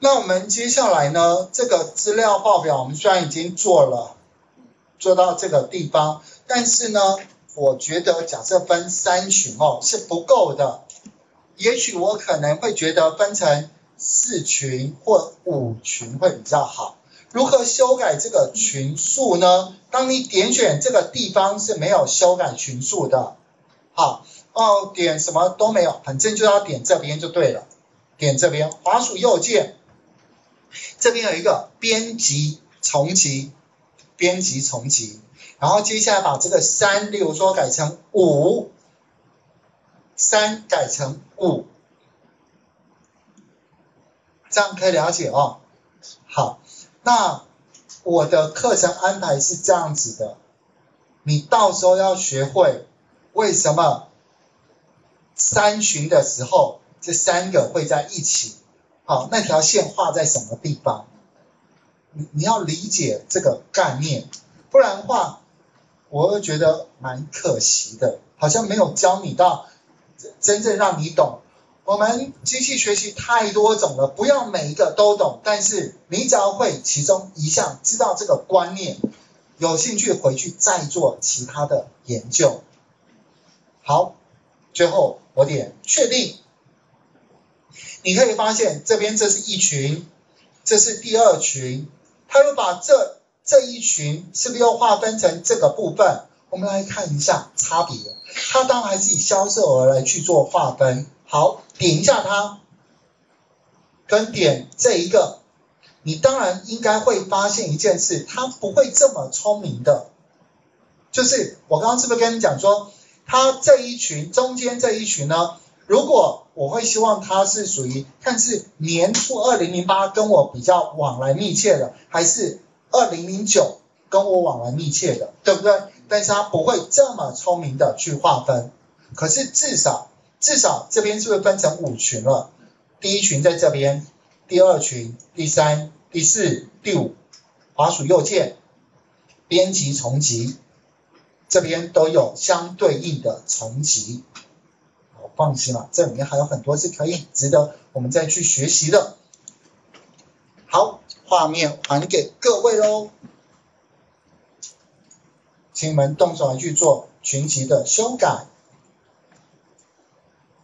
那我们接下来呢，这个资料报表我们虽然已经做了，做到这个地方，但是呢，我觉得假设分三群哦是不够的，也许我可能会觉得分成四群或五群会比较好。如何修改这个群数呢？当你点选这个地方是没有修改群数的，好哦，点什么都没有，反正就要点这边就对了，点这边，滑鼠右键。这边有一个编辑重集，编辑重集，然后接下来把这个三，例如说改成五，三改成五，这样可以了解哦。好，那我的课程安排是这样子的，你到时候要学会为什么三巡的时候这三个会在一起。好，那条线画在什么地方？你你要理解这个概念，不然的话，我会觉得蛮可惜的，好像没有教你到真正让你懂。我们机器学习太多种了，不要每一个都懂，但是你只要会其中一项，知道这个观念，有兴趣回去再做其他的研究。好，最后我点确定。你可以发现这边这是一群，这是第二群，他又把这这一群是不是又划分成这个部分？我们来看一下差别。他当然还是以销售额来去做划分。好，点一下它，跟点这一个，你当然应该会发现一件事，他不会这么聪明的。就是我刚刚是不是跟你讲说，他这一群中间这一群呢？如果我会希望他是属于看是年初二零零八跟我比较往来密切的，还是二零零九跟我往来密切的，对不对？但是他不会这么聪明的去划分。可是至少至少这边是不是分成五群了？第一群在这边，第二群、第三、第四、第五，滑鼠右键，编辑重集，这边都有相对应的重集。放心了，这里面还有很多是可以值得我们再去学习的。好，画面还给各位喽，请你们动手来去做群集的修改。